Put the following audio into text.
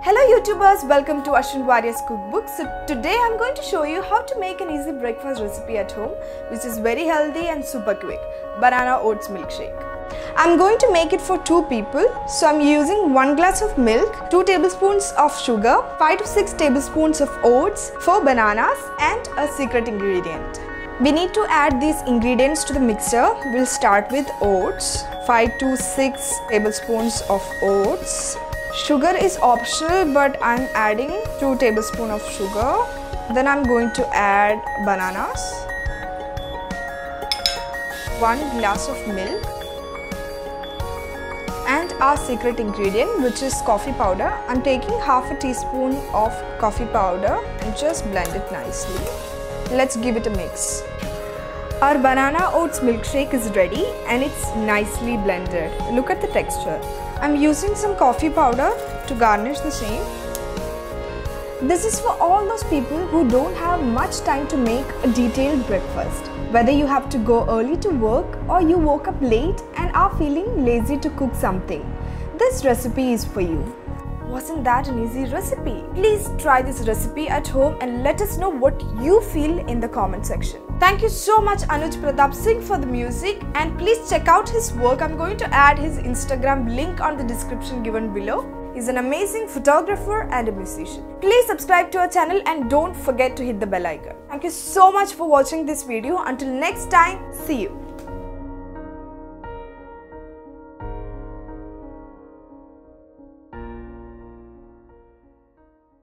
Hello YouTubers, welcome to Ashwyn Warrier's Cookbook. So today I'm going to show you how to make an easy breakfast recipe at home which is very healthy and super quick. Banana oats milkshake. I'm going to make it for two people. So I'm using 1 glass of milk, 2 tablespoons of sugar, 5 to 6 tablespoons of oats, 4 bananas and a secret ingredient. We need to add these ingredients to the mixer. We'll start with oats, 5 to 6 tablespoons of oats, Sugar is optional but I'm adding 2 tablespoons of sugar. Then I'm going to add bananas, 1 glass of milk and our secret ingredient which is coffee powder. I'm taking half a teaspoon of coffee powder and just blend it nicely. Let's give it a mix. Our banana oats milkshake is ready and it's nicely blended. Look at the texture. I'm using some coffee powder to garnish the same. This is for all those people who don't have much time to make a detailed breakfast. Whether you have to go early to work or you woke up late and are feeling lazy to cook something, this recipe is for you. Wasn't that an easy recipe? Please try this recipe at home and let us know what you feel in the comment section. Thank you so much Anuj Pratap Singh for the music and please check out his work. I'm going to add his Instagram link on the description given below. He's an amazing photographer and a musician. Please subscribe to our channel and don't forget to hit the bell icon. Thank you so much for watching this video. Until next time, see you.